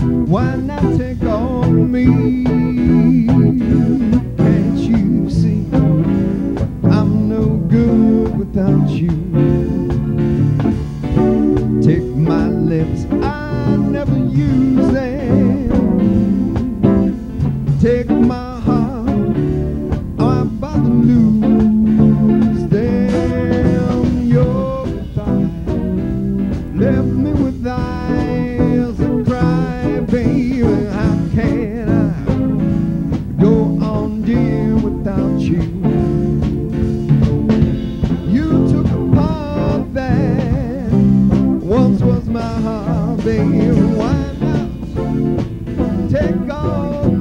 Why not take on me? Can't you see I'm no good without you? Take my lips, I never use them. Take my heart, I'm about to lose them. Your thigh left me with thine. without you. You took part that once was my heart, baby. Why not take all?